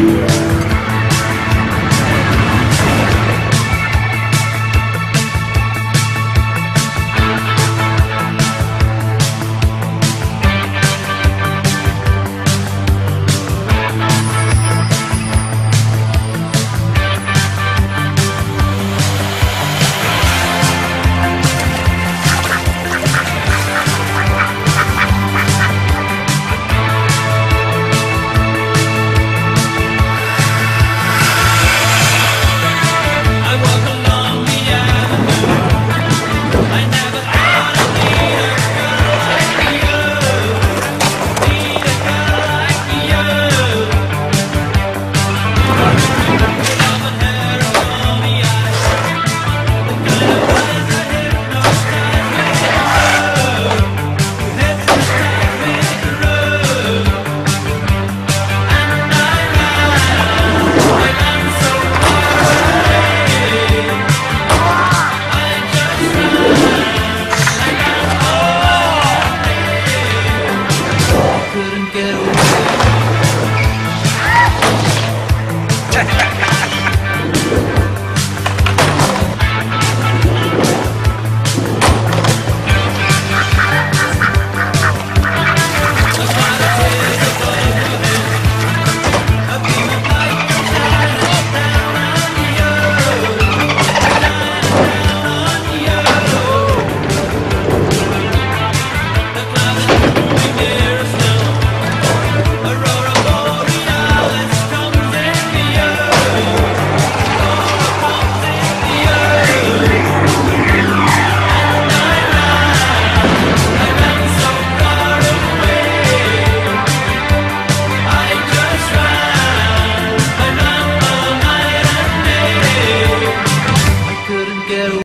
Yeah.